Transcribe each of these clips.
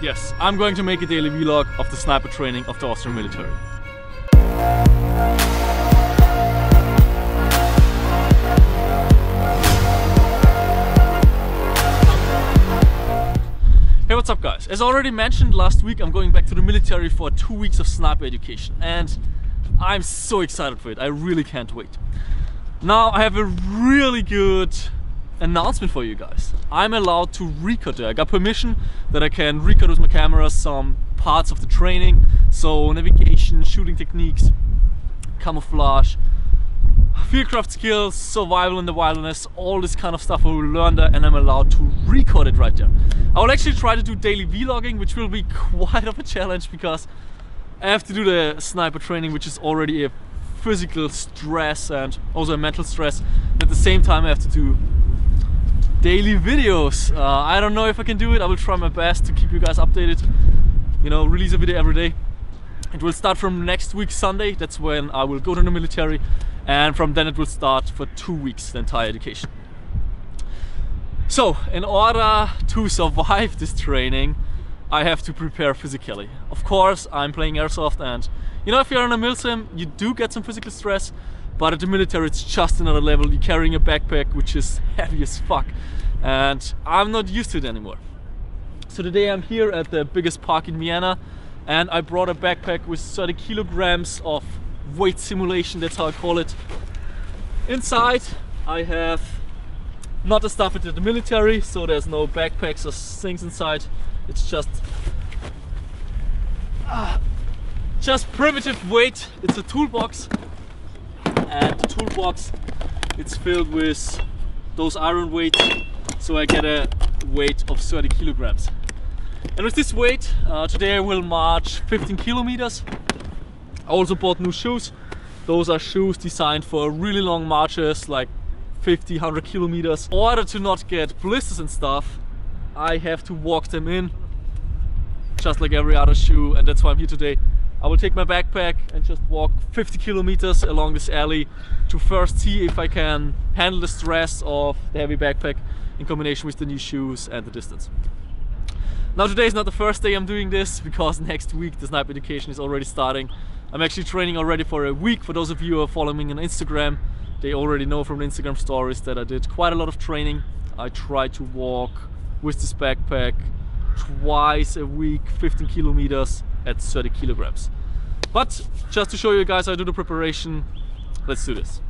Yes, I'm going to make a daily vlog of the sniper training of the Austrian military. Hey, what's up guys? As already mentioned last week, I'm going back to the military for two weeks of sniper education and I'm so excited for it. I really can't wait. Now I have a really good announcement for you guys. I'm allowed to record there. I got permission that I can record with my camera some parts of the training. So navigation, shooting techniques, camouflage, fieldcraft skills, survival in the wilderness, all this kind of stuff I will learn there and I'm allowed to record it right there. I will actually try to do daily vlogging, which will be quite of a challenge because I have to do the sniper training, which is already a physical stress and also a mental stress. At the same time, I have to do daily videos. Uh, I don't know if I can do it. I will try my best to keep you guys updated. You know, release a video every day. It will start from next week Sunday. That's when I will go to the military. And from then it will start for two weeks, the entire education. So, in order to survive this training, I have to prepare physically. Of course, I'm playing airsoft and you know, if you're on a milsim, you do get some physical stress, but at the military it's just another level. You're carrying a backpack which is heavy as fuck and I'm not used to it anymore. So today I'm here at the biggest park in Vienna and I brought a backpack with 30 kilograms of weight simulation, that's how I call it. Inside I have not the stuff into the military, so there's no backpacks or things inside. It's just uh, just primitive weight. It's a toolbox and the toolbox it's filled with those iron weights so I get a weight of 30 kilograms. And with this weight, uh, today I will march 15 kilometers. I also bought new shoes. Those are shoes designed for really long marches, like 50, 100 kilometers. In order to not get blisters and stuff, I have to walk them in, just like every other shoe, and that's why I'm here today. I will take my backpack and just walk 50 kilometers along this alley to first see if I can handle the stress of the heavy backpack in combination with the new shoes and the distance. Now today is not the first day I'm doing this because next week the sniper education is already starting. I'm actually training already for a week. For those of you who are following me on Instagram, they already know from the Instagram stories that I did quite a lot of training. I try to walk with this backpack twice a week, 15 kilometers at 30 kilograms. But just to show you guys how I do the preparation, let's do this.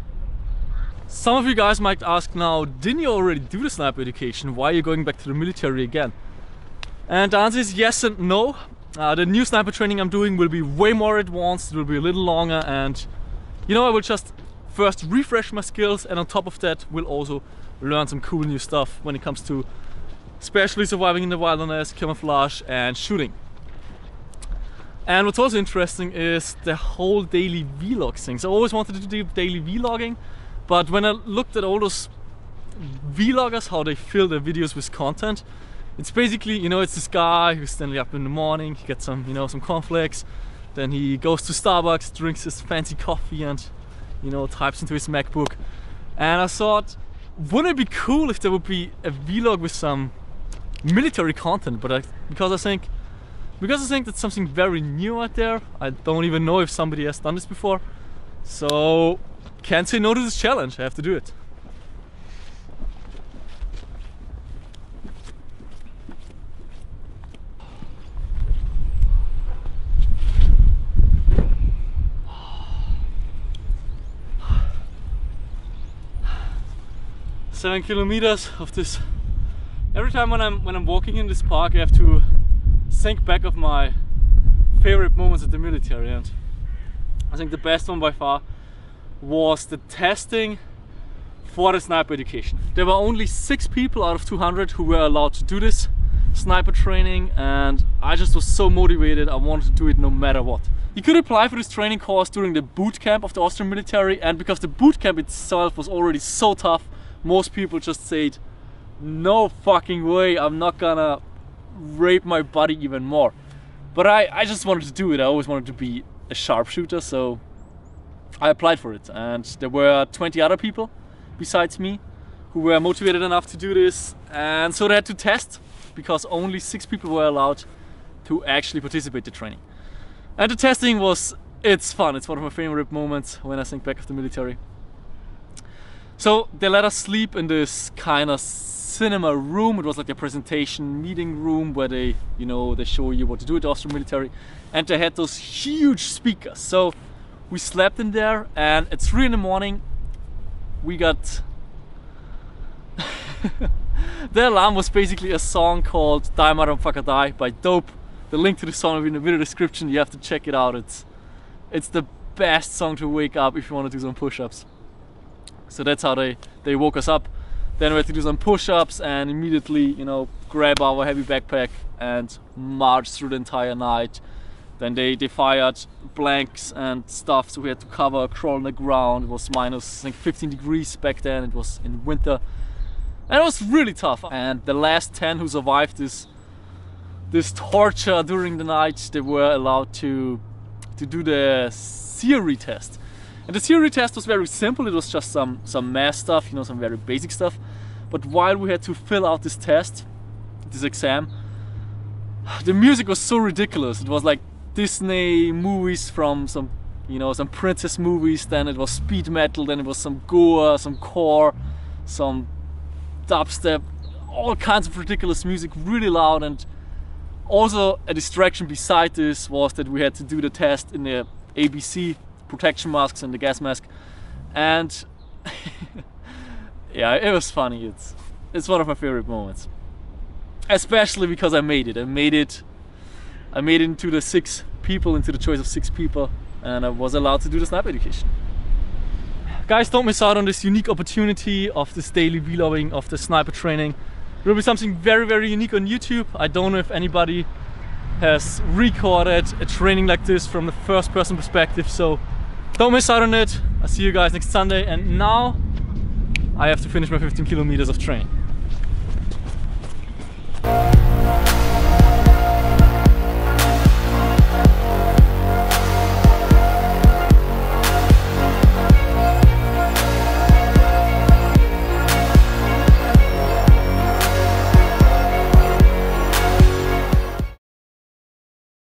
Some of you guys might ask now, didn't you already do the sniper education? Why are you going back to the military again? And the answer is yes and no. Uh, the new sniper training I'm doing will be way more advanced, it will be a little longer and you know I will just first refresh my skills and on top of that we'll also learn some cool new stuff when it comes to especially surviving in the wilderness, camouflage and shooting. And what's also interesting is the whole daily vlog thing. So I always wanted to do daily vlogging, but when I looked at all those vloggers, how they fill their videos with content, it's basically, you know, it's this guy who's standing up in the morning, he gets some, you know, some cornflakes, then he goes to Starbucks, drinks his fancy coffee and, you know, types into his MacBook. And I thought, wouldn't it be cool if there would be a vlog with some military content? But I, because I think because I think that's something very new out there. I don't even know if somebody has done this before. So can't say no to this challenge. I have to do it. Seven kilometers of this. Every time when I'm when I'm walking in this park, I have to think back of my favorite moments at the military and I think the best one by far was the testing for the sniper education. There were only six people out of 200 who were allowed to do this sniper training and I just was so motivated I wanted to do it no matter what. You could apply for this training course during the boot camp of the Austrian military and because the boot camp itself was already so tough most people just said no fucking way I'm not gonna rape my body even more. But I, I just wanted to do it. I always wanted to be a sharpshooter, so I applied for it. And there were 20 other people besides me who were motivated enough to do this. And so they had to test because only six people were allowed to actually participate in training. And the testing was, it's fun. It's one of my favorite moments when I think back of the military. So they let us sleep in this kind of cinema room. It was like a presentation meeting room where they, you know, they show you what to do at the Austrian military. And they had those huge speakers. So we slept in there and at three in the morning we got the alarm was basically a song called Die Motherfucker Die by Dope. The link to the song will be in the video description. You have to check it out. It's it's the best song to wake up if you want to do some push-ups. So that's how they, they woke us up. Then we had to do some push-ups and immediately, you know, grab our heavy backpack and march through the entire night. Then they, they fired blanks and stuff, so we had to cover, crawl on the ground. It was minus, I think, 15 degrees back then. It was in winter. And it was really tough. And the last 10 who survived this this torture during the night, they were allowed to to do the theory test. And the theory test was very simple. It was just some some math stuff, you know, some very basic stuff. But while we had to fill out this test, this exam, the music was so ridiculous. It was like Disney movies from some, you know, some princess movies. Then it was speed metal. Then it was some Goa, some core, some dubstep, all kinds of ridiculous music, really loud. And also a distraction beside this was that we had to do the test in the ABC protection masks and the gas mask. And yeah, it was funny. It's it's one of my favorite moments. Especially because I made it. I made it I made it into the six people, into the choice of six people, and I was allowed to do the sniper education. Guys, don't miss out on this unique opportunity of this daily vlogging of the sniper training. It will be something very, very unique on YouTube. I don't know if anybody has recorded a training like this from the first person perspective, so don't miss out on it. I'll see you guys next Sunday, and now I have to finish my 15 kilometers of train.